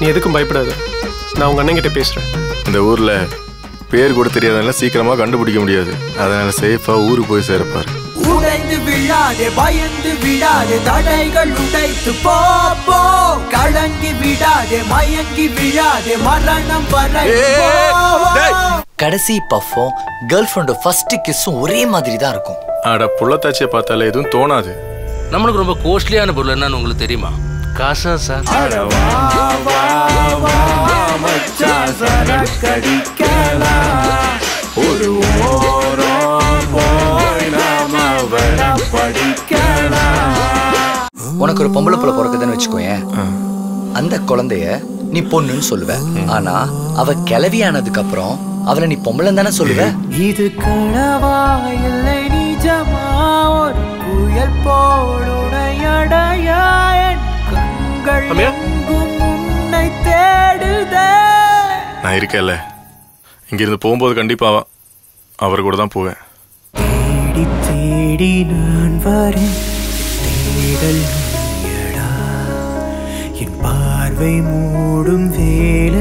நீ எதுக்கும் பயப்படாத. நான் உங்க அண்ணன் கிட்ட பேசுகிறேன் இந்த ஊர்ல பேர் கூட தெரியாதனால சீக்கிரமா கண்டுபிடிக்க முடியாது. அதனால சேஃபா ஊருக்கு போய் சேரப்பார். உடைந்து விழாதே பயந்து விழாதே தடைகள் உடைத்து போ கலங்கி விடாதே மயங்கி விழாதே மரணம் வரை கடைசி பஃப்பும் கேர்ள் ஃப்ரெண்டோட ஃபர்ஸ்ட் கிஸ்ஸும் ஒரே மாதிரி தான் இருக்கும். அட புள்ளத்தாச்சியை பார்த்தாலே எதுவும் தோணாது. நம்மளுக்கு ரொம்ப கோஸ்ட்லியான பொருள் என்னன்னு உங்களுக்கு தெரியுமா? காசா சார். உனக்கு ஒரு பொம்பளை புள்ள பிறக்குதுன்னு வச்சுக்கோயேன். அந்த குழந்தைய நீ பொண்ணுன்னு சொல்லுவ. ஆனா அவ கிளவியானதுக்கு அப்புறம் அவளை நீ பொம்பளை தானே சொல்லுவ? இது கனவா இல்லை நிஜமா? ஒரு புயல்? எங்கும் உன்னை தேடுதே. நான் இருக்கேன்ல. இங்கிருந்து போகும்போது கண்டிப்பா அவர் கூட தான் போவேன். தேடி தேடி நான் வரேன். தேடல் என் பார்வை மூடும் வேலை